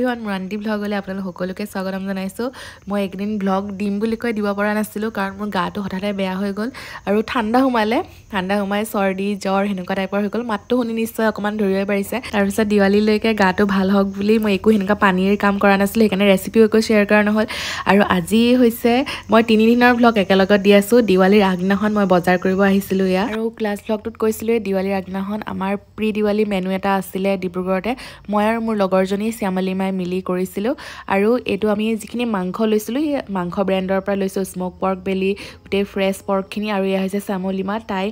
Everyone মৰান্তি ভ্লগলৈ আপোনালোক সকলোকে স্বাগতম জনাইছোঁ। মই এইকেইদিন ভ্লগ দিম বুলি কৈ দিব পৰা নাছিলোঁ কাৰণ মোৰ গাটো হঠাতে বেয়া হৈ গ'ল আৰু ঠাণ্ডা সোমালে। ঠাণ্ডা সোমাই চৰ্দি জ্বৰ সেনেকুৱা টাইপৰ হৈ গ'ল। মাতটো শুনি নিশ্চয় অকণমান ধৰিব পাৰিছে। তাৰপিছত দিৱালীলৈকে গাটো ভাল হওক বুলি মই একো সেনেকুৱা পানীৰ কাম কৰা নাছিলোঁ সেইকাৰণে ৰেচিপিও একো শ্বেয়াৰ কৰা নহ'ল। আৰু আজি হৈছে মই তিনিদিনৰ ভ্লগ একেলগত দি আছোঁ। দিৱালীৰ আগদিনাখন মই বজাৰ কৰিব আহিছিলোঁ ইয়াত। আৰু ক্লাছ ভ্লগটোত কৈছিলোঁৱে দিৱালীৰ আগদিনাখন আমাৰ প্ৰি দিৱালী মেনু এটা আছিলে ডিব্ৰুগড়তে। মই আৰু মোৰ লগৰজনী শ্যামলিমাই মিলি কৰিছিলোঁ। আৰু এইটো আমি যিখিনি মাংস লৈছিলোঁ সেই মাংস ব্ৰেণ্ডৰ পৰা লৈছোঁ স্ম'ক পৰ্ক বেলি গোটেই ফ্ৰেছ পৰ্কখিনি আৰু এয়া হৈছে শ্যামলিমা তাই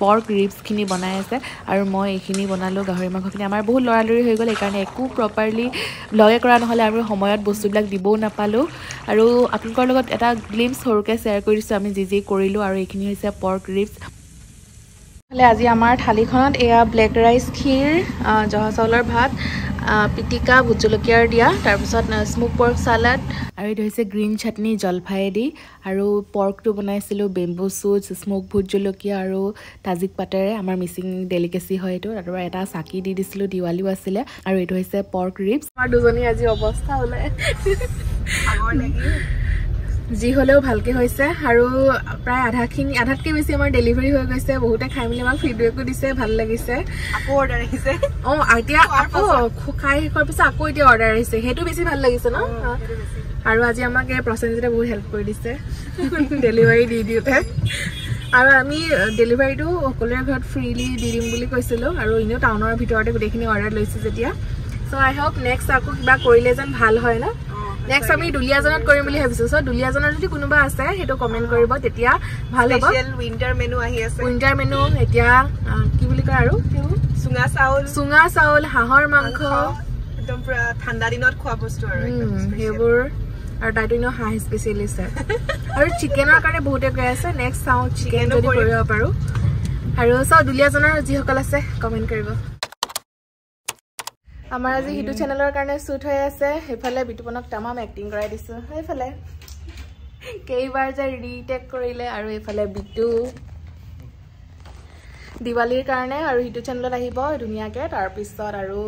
পৰ্ক ৰিবছখিনি বনাই আছে আৰু মই এইখিনি বনালোঁ গাহৰি মাংসখিনি। আমাৰ বহুত লৰালৰি হৈ গ'ল সেইকাৰণে একো প্ৰপাৰলি ব্লগে কৰা নহ'লে আৰু সময়ত বস্তুবিলাক দিবও নাপালোঁ। আৰু আপোনালোকৰ লগত এটা গ্লিমছ সৰুকৈ শ্বেয়াৰ কৰি দিছোঁ আমি যি যি কৰিলোঁ আৰু এইখিনি হৈছে পৰ্ক ৰিবছ আজি আমাৰ থালিখনত এয়া ব্লেক ৰাইচ ক্ষীৰ জহা চাউলৰ ভাত পিটিকা ভোট জলকীয়াৰ দিয়া তাৰপিছত স্মোক পৰ্ক চালাড আৰু এইটো হৈছে গ্ৰীণ চাটনি জলফাইদি আৰু পৰ্কটো বনাইছিলোঁ বেম্বু চুট স্মোক ভোট জলকীয়া আৰু তাজিক পাতেৰে আমাৰ মিচিং ডেলিকেচি হয় এইটো। তাৰপৰা এটা চাকি দি দিছিলোঁ দিৱালীও আছিলে। আৰু এইটো হৈছে পৰ্ক ৰিবছ আমাৰ দুজনী আজি অৱস্থা ওলাই। যি হ'লেও ভালকৈ হৈছে আৰু প্ৰায় আধাখিনি আধাতকৈ বেছি আমাৰ ডেলিভাৰী হৈ গৈছে বহুতে খাই মেলি আমাক ফিডবেকো দিছে ভাল লাগিছে। আকৌ অৰ্ডাৰ আহিছে। অঁ এতিয়া আকৌ খাই শেষৰ পিছত আকৌ এতিয়া অৰ্ডাৰ আহিছে। সেইটো বেছি ভাল লাগিছে ন? আৰু আজি আমাক এই প্ৰচেনজিতে বহুত হেল্প কৰি দিছে। ডেলিভাৰী দি দিওঁতে। আৰু আমি ডেলিভাৰীটো সকলোৰে ঘৰত ফ্ৰীলি দি দিম বুলি কৈছিলোঁ। আৰু এনেও টাউনৰ ভিতৰতে গোটেইখিনি অৰ্ডাৰ লৈছোঁ যেতিয়া। চ' আই হোপ নেক্সট আকৌ কিবা কৰিলে যেন ভাল হয় ন? নেক্সট আমি দুলীয়াজনত কৰিম বুলি ভাবিছোঁ। চ' দুলীয়াজনত যদি কোনোবা আছে সেইটো কমেণ্ট কৰিব তেতিয়া ভাল হ'ব। উইণ্টাৰ মেনু আহি আছে। উইণ্টাৰ মেনু এতিয়া কি বুলি কয় আৰু? চুঙা চাউল। চুঙা চাউল হাঁহৰ মাংস। একদম পুৰা ঠাণ্ডা দিনত খোৱা বস্তু আৰু সেইবোৰ। আৰু তাইতো এনেও হাঁহ স্পেচিয়েলিষ্ট হয়। আৰু চিকেনৰ কাৰণে বহুতে কৈ আছে। নেক্সট চাওঁ চিকেন যদি কৰিব পাৰোঁ। আৰু চাওঁ দুলীয়াজনৰ যিসকল আছে কমেণ্ট কৰিব। আমাৰ আজি সিটো চেনেলৰ কাৰণে শ্বুট হৈ আছে। সেইফালে বিতুপনক তামাম এক্টিং কৰাই দিছোঁ। সেইফালে কেইবাৰ যে ৰিটেক কৰিলে আৰু এইফালে বিটু দিৱালীৰ কাৰণে আৰু সিটো চেনেলত আহিব ধুনীয়াকৈ। তাৰপিছত আৰু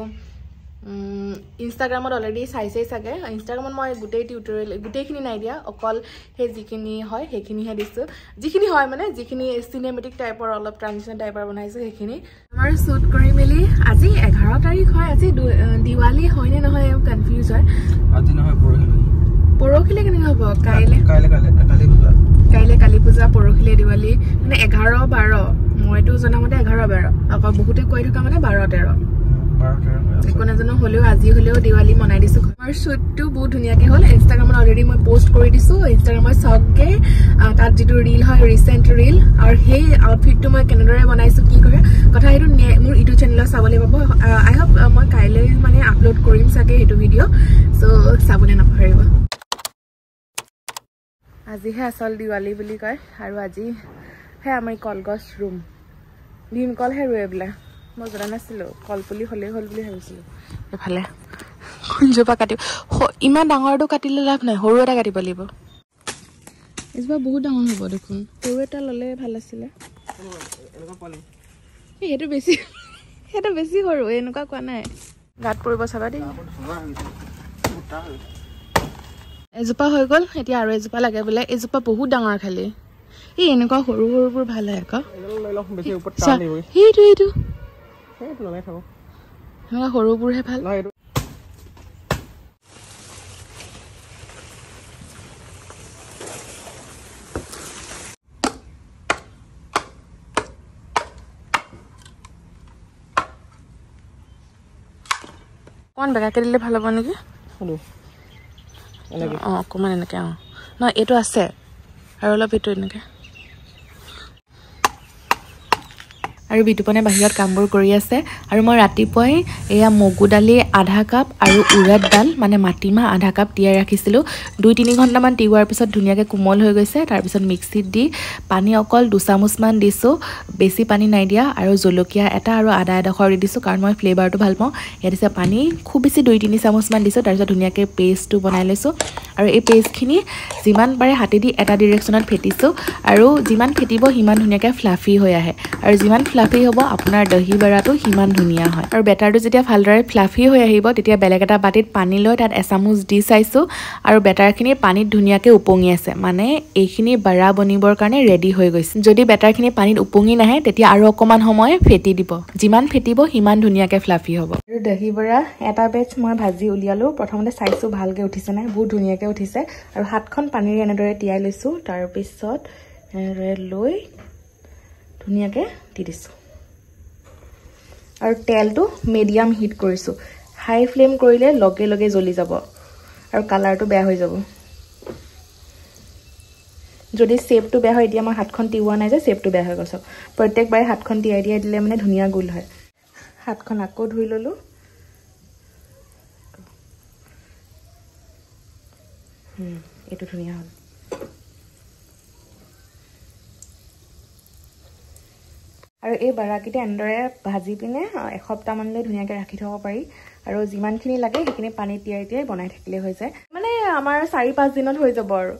ইনষ্টাগ্ৰামত অলৰেডি চাইছেই চাগে। ইনষ্টাগ্ৰামত মই গোটেই টিউটৰিয়েল গোটেইখিনি নাই দিয়া অকল সেই যিখিনি হয় সেইখিনিহে দিছোঁ। যিখিনি হয় মানে যিখিনি চিনেমেটিক টাইপৰ অলপ ট্ৰানজিশ্যন টাইপৰ বনাইছোঁ সেইখিনি। আমাৰ শ্বুট কৰি মেলি আজি এঘাৰ তাৰিখ হয় আজি দিৱালী হয়নে নহয় কনফিউজ হয়। আজি নহয় পৰহিলে। কেনেকৈ হ'ব? কাইলৈ। কাইলৈ? কালি পূজা। কাইলৈ কালী পূজা পৰহিলে দিৱালী। মানে এঘাৰ বাৰ। মইতো জনামতে এঘাৰ বাৰ। আকৌ বহুতে কৈ থকা মানে বাৰ তেৰ। আজি মই কাইলৈ মানে আপলোড কৰিম চাগে সেইটো ভিডিঅ' চ' চাবলৈ নাপাহৰিব। আজিহে আচল দিৱালী বুলি কয় আৰু আজিহে আমাৰ কলগছ ৰুম। ভীমকলহে ৰুৱে বোলে। মই জনা নাছিলোঁ কলপুলি হ'লেই হ'ল বুলি ভাবিছিলোঁ। এইফালে কোনজোপা কাটিব ইমান ডাঙৰটো কাটিলে লাভ নাই সৰু এটা কাটিব লাগিব। এজোপা বহুত ডাঙৰ হ'ব দেখোন। সৰু এটা ল'লে ভাল আছিলে। সেইটো বেছি সেইটো বেছি সৰু এনেকুৱা কোৱা নাই। গাত পৰিব চাবা দেই। এজোপা হৈ গ'ল এতিয়া আৰু এজোপা লাগে বোলে এজোপা বহুত ডাঙৰ খালি। এই এনেকুৱা সৰু সৰুবোৰ ভাল হয় আকৌ। সেইটো সেইটো সৰুবোৰহে ভাল। অকণমান বেগাকৈ দিলে ভাল হ'ব নেকি? অঁ অকণমান এনেকৈ অঁ। নহয় এইটো আছে। আৰু অলপ এইটো এনেকৈ। আৰু বিতুপনে বাহিৰত কামবোৰ কৰি আছে। আৰু মই ৰাতিপুৱাই এয়া মগু দালি আধা কাপ আৰু উৰদ ডাল মানে মাটিমাহ আধা কাপ তিয়াই ৰাখিছিলোঁ। দুই তিনি ঘণ্টামান তিয়াৰ পিছত ধুনীয়াকৈ কোমল হৈ গৈছে। তাৰপিছত মিক্সিত দি পানী অকল দুচামুচমান দিছোঁ বেছি পানী নাই দিয়া। আৰু জলকীয়া এটা আৰু আদা এডোখৰ দি দিছোঁ কাৰণ মই ফ্লেভাৰটো ভাল পাওঁ। ইয়াত পানী খুব বেছি দুই তিনি চামুচমান দিছোঁ। তাৰপিছত ধুনীয়াকৈ পেষ্টটো বনাই লৈছোঁ। আৰু এই পেষ্টখিনি যিমান পাৰে হাতেদি এটা ডিৰেকশ্যনত ফেটিছোঁ আৰু যিমান ফেটিব সিমান ধুনীয়াকৈ ফ্লাফি হৈ আহে। আৰু যিমান ফ্লাফি হ'ব আপোনাৰ দহি বৰাটো সিমান ধুনীয়া হয়। আৰু বেটাৰটো যেতিয়া ভালদৰে ফ্লাফি হৈ আহিব তেতিয়া বেলেগ এটা বাতিত পানী লৈ তাত এচামুচ দি চাইছোঁ আৰু বেটাৰখিনি পানীত ধুনীয়াকৈ উপঙি আছে। মানে এইখিনি বাৰা বনিবৰ কাৰণে ৰেডি হৈ গৈছে। যদি বেটাৰখিনি পানীত উপঙি নাহে তেতিয়া আৰু অকণমান সময় ফেটি দিব। যিমান ফেটিব সিমান ধুনীয়াকৈ ফ্লাফি হ'ব। দহি বৰা এটা বেচ মই ভাজি উলিয়ালোঁ। প্ৰথমতে চাইছোঁ ভালকৈ উঠিছে নাই বহুত ধুনীয়াকৈ উঠিছে। আৰু হাতখন পানীৰে এনেদৰে তিয়াই লৈছোঁ। তাৰপিছত এনেদৰে লৈ ধুনীয়াকৈ দি দিছোঁ। আৰু তেলটো মিডিয়াম হিট কৰিছোঁ। হাই ফ্লেম কৰিলে লগে লগে জ্বলি যাব। আৰু কালাৰটো বেয়া হৈ যাব। যদি চেপটো বেয়া হয় এতিয়া মই হাতখন তিয়াৱা নাই যে চেপটো বেয়া হৈ গৈছে প্ৰত্যেকবাৰে হাতখন তিয়াই তিয়াই দিলে মানে ধুনীয়া গোল হয়। হাতখন আকৌ ধুই ল'লোঁ। এইটো ধুনীয়া হ'ল। আৰু এই বাৰাকেইটা এনেদৰে ভাজি পিনে এসপ্তাহমানলৈ ধুনীয়াকৈ ৰাখি থ'ব পাৰি। আৰু যিমানখিনি লাগে সেইখিনি পানীত তিয়াই তিয়াই বনাই থাকিলে হৈ যায়। মানে আমাৰ চাৰি পাঁচ দিনত হৈ যাব আৰু।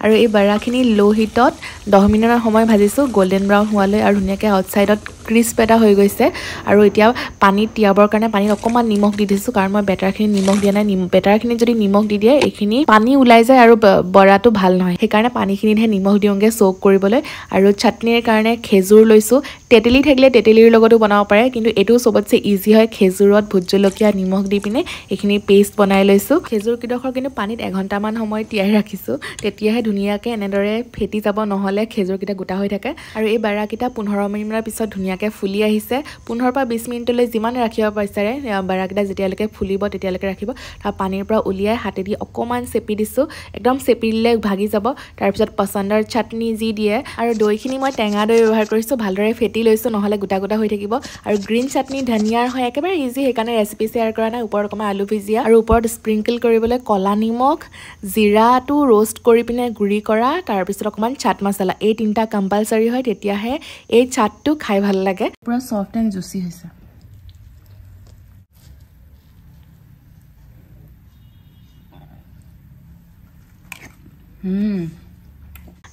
আৰু এই বাৰাখিনি ল' হিটত দহ মিনিটমান সময় ভাজিছোঁ গল্ডেন ব্ৰাউন হোৱালৈ আৰু ধুনীয়াকৈ আউটছাইডত ক্ৰিস্প এটা হৈ গৈছে। আৰু এতিয়া পানীত তিয়াবৰ কাৰণে পানীত অকণমান নিমখ দি দিছোঁ কাৰণ মই বেটাৰখিনি নিমখ দিয়া নাই। বেটাৰখিনি যদি নিমখ দি দিয়ে এইখিনি পানী ওলাই যায় আৰু বৰাটো ভাল নহয়। সেইকাৰণে পানীখিনিতহে নিমখ দিওঁগৈ চ'ক কৰিবলৈ। আৰু চাটনিৰ কাৰণে খেজুৰ লৈছোঁ। তেতেলী থাকিলে তেতেলীৰ লগতো বনাব পাৰে কিন্তু এইটো চবতছে ইজি হয়। খেজুৰত ভোট জলকীয়া নিমখ দি পিনে এইখিনি পেষ্ট বনাই লৈছোঁ। খেজুৰ কেইডোখৰ কিন্তু পানীত এঘণ্টামান সময় তিয়াই ৰাখিছোঁ। তেতিয়াহে ধুনীয়াকৈ এনেদৰে ফেটি যাব নহ'লে খেজুৰকেইটা গোটা হৈ থাকে। আৰু এই বাৰাকেইটা পোন্ধৰ মিনিটৰ পিছত ধুনীয়াকৈ ফুলি আহিছে। পোন্ধৰৰ পৰা বিছ মিনিটলৈ যিমান ৰাখিব বিচাৰে বাৰাকেইটা যেতিয়ালৈকে ফুলিব তেতিয়ালৈকে ৰাখিব। তাৰ পানীৰ পৰা উলিয়াই হাতেদি অকণমান চেপি দিছোঁ। একদম চেপি দিলে ভাগি যাব। তাৰপিছত পচন্দৰ চাটনি যি দিয়ে আৰু দৈখিনি মই টেঙা দৈ ব্যৱহাৰ কৰিছোঁ ভালদৰে ফেটি লৈছোঁ নহ'লে গোটা গোটা হৈ থাকিব। আৰু গ্ৰীণ চাটনি ধনিয়াৰ হয় একেবাৰে ইজি সেইকাৰণে ৰেচিপি শ্বেয়াৰ কৰা নাই। ওপৰত অকণমান আলু ভিজিয়া আৰু ওপৰত স্প্ৰিংকল কৰিবলৈ ক'লা নিমখ জিৰাটো ৰ'ষ্ট কৰি পিনে গুড়ি কৰা তাৰপিছত অকণমান চাট মছলা। এই তিনিটা কম্পালচাৰী হয় তেতিয়াহে এই চাটটো খাই ভাল লাগে পূৰা ছফ্ট এণ্ড জুচি হৈছে।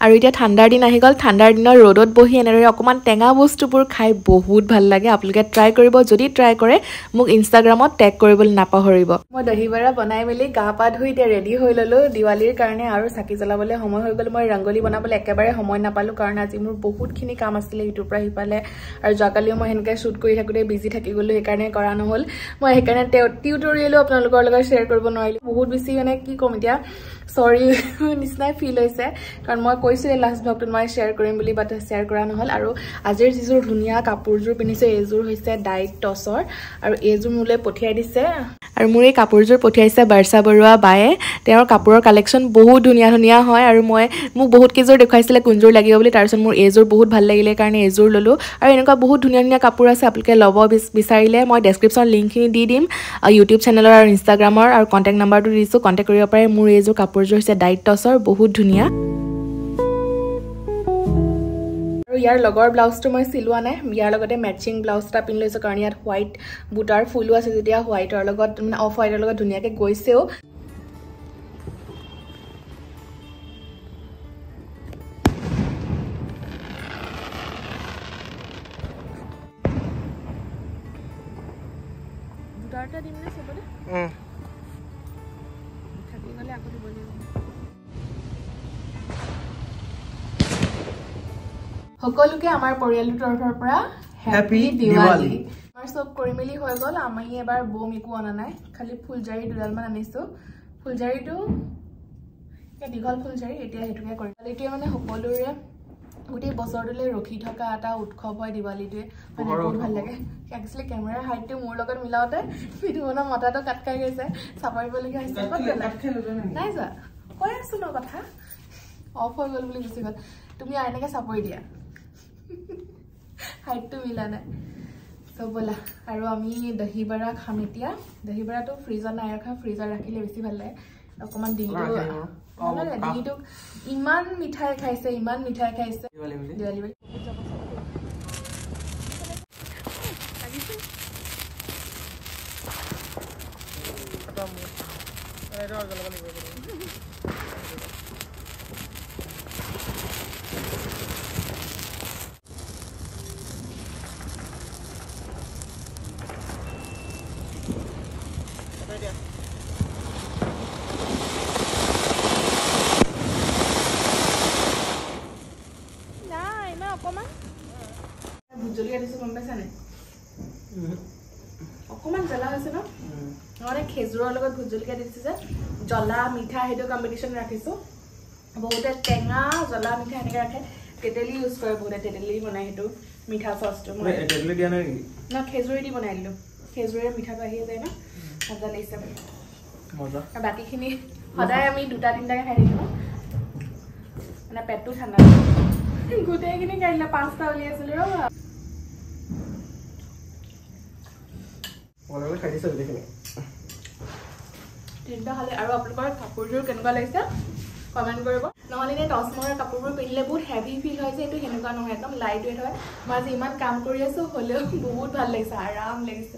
আৰু এতিয়া ঠাণ্ডাৰ দিন আহি গ'ল। ঠাণ্ডাৰ দিনত ৰ'দত বহি এনেদৰে অকণমান টেঙা বস্তুবোৰ খাই বহুত ভাল লাগে। আপোনালোকে ট্ৰাই কৰিব যদি ট্ৰাই কৰে মোক ইনষ্টাগ্ৰামত টেগ কৰিবলৈ নাপাহৰিব। মই দহি বৰা বনাই মেলি গা পা ধুই এতিয়া ৰেডি হৈ ল'লোঁ। দিৱালীৰ কাৰণে আৰু চাকি জ্বলাবলৈ সময় হৈ গ'ল। মই ৰংগলী বনাবলৈ একেবাৰে সময় নাপালোঁ কাৰণ আজি মোৰ বহুতখিনি কাম আছিলে ইটোৰ পৰা সিফালে। আৰু যোৱাকালিও মই সেনেকৈ শ্বুট কৰি থাকোঁতে বিজি থাকি গ'লোঁ সেইকাৰণে কৰা নহ'ল। মই সেইকাৰণে টিউটৰিয়েলো আপোনালোকৰ লগত শ্বেয়াৰ কৰিব নোৱাৰিলোঁ। বহুত বেছি মানে কি ক'ম এতিয়া চৰি নিচিনাই ফিল হৈছে। কাৰণ মই কৈছোঁৱে লাষ্ট ব্লগটোত মই শ্বেয়াৰ কৰিম বুলি বাট শ্বেয়াৰ কৰা নহ'ল। আৰু আজিৰ যিযোৰ ধুনীয়া কাপোৰযোৰ পিন্ধিছোঁ এইযোৰ হৈছে ডাইট টছৰ আৰু এইযোৰ মোলৈ পঠিয়াই দিছে। আৰু মোৰ এই কাপোৰযোৰ পঠিয়াইছে বৰ্ষা বৰুৱা বায়ে। তেওঁৰ কাপোৰৰ কালেকশ্যন বহুত ধুনীয়া ধুনীয়া হয় আৰু মই মোক বহুত কেইযোৰ দেখুৱাইছিলে কোনযোৰ লাগিব বুলি। তাৰপিছত মোৰ এইযোৰ বহুত ভাল লাগিলে কাৰণে এইযোৰ ল'লোঁ। আৰু এনেকুৱা বহুত ধুনীয়া ধুনীয়া কাপোৰ আছে আপোনালোকে ল'ব বিচাৰিলে। মই ডেছক্ৰিপশ্যন লিংকখিনি দি দিম ইউটিউব চেনেলৰ আৰু ইনষ্টাগ্ৰামৰ আৰু কণ্টেক্ট নাম্বাৰটো দিছোঁ কণ্টেক্ট কৰিব পাৰে। মোৰ এইযোৰ কাপোৰযোৰ হৈছে ডাইট টছৰ বহুত ধুনীয়া। ইয়াৰ লগৰ ব্লাউজটো মই চিলোৱা নাই। ইয়াৰ লগতে মেচিং ব্লাউজ এটা পিন্ধি লৈছোঁ কাৰণ ইয়াত হোৱাইট বুটাৰ ফুলো আছে যেতিয়া হোৱাইটৰ লগত মানে অফ হোৱাইটৰ লগত ধুনীয়াকৈ গৈছেও। দিম নে চবতে? থাকি গ'লে আকৌ দিব লাগিব। সকলোকে আমাৰ পৰিয়ালটোৰ তৰফৰ পৰা Happy দিৱালী। আমাৰ চব কৰি মেলি হৈ গ'ল আমি এবাৰ বম একো অনা নাই খালি ফুলজাৰি দুডালমান আনিছোঁ। ফুলজাৰিটো দীঘল ফুলজাৰি এতিয়া সেইটোকে কৰিম। দিৱালীটোৱে মানে সকলোৰে গোটেই বছৰটোলৈ ৰখি থকা এটা উৎসৱ হয় দিৱালীটোৱে। মানে বহুত ভাল লাগে। একচুৱেলি কেমেৰাৰ হাইটটো মোৰ লগত মিলাওঁতে ভিডিঅ'নৰ মতাটো কাট খাই গৈছে চাপৰিবলগীয়া হৈছে? নাই যোৱা। কৈ আছো ন কথা। অফ হৈ গ'ল বুলি গুচি গ'ল। তুমি আৰু এনেকৈ চাপৰি দিয়া হাইটটো মিলা নাই চ' ব'লা আৰু আমি দহি বৰা খাম এতিয়া। দহি বৰাটো ফ্ৰিজত নাই ৰখা ফ্ৰিজত ৰাখিলে বেছি ভাল লাগে। অকণমান ডিঙিটো নালাগে, ডিঙিটোক ইমান মিঠাই খাইছে ইমান মিঠাই খাইছে। দিৱালী বুলি অকণমান ভোট জলকীয়া দিছোঁ গম পাইছা নাই অকণমান জ্বলা হৈছে ন নহ'লে খেজুৰৰ লগত ভোট জলকীয়া দিছোঁ যে জ্বলা মিঠা সেইটো কম্পিটিশ্যন ৰাখিছোঁ। বহুতে টেঙা জ্বলা মিঠা এনেকৈ ৰাখে। তেতেলী ইউজ কৰে বহুতে তেতেলী বনাই সেইটো মিঠা চচটো মই। ন খেজুৰি দি বনাই দিলোঁ। খেজুৰিৰে মিঠাটো আহিয়ে যায় ন? মজা লাগিছে মানে। বাকীখিনি সদায় আমি দুটা তিনিটাকৈ খাই থাকিম মানে পেটটো ঠাণ্ডা। গোটেইখিনি খাই দিলে পাঁচটা উলিয়াইছিলোঁ ৰ'বা মনে খাই দিছে গোটেইখিনি তিনিটা খালে আৰু আপোনালোকৰ কাপোৰযোৰ কেনেকুৱা লাগিছে? কমেণ্ট কৰিব। নহ'লে এনে টচমৰৰ কাপোৰবোৰ পিন্ধিলে বহুত হেভি ফিল হয় যে এইটো সেনেকুৱা নহয় একদম লাইট ৱেইট হয়। মই আজি ইমান কাম কৰি আছোঁ হ'লেও বহুত ভাল লাগিছে আৰাম লাগিছে.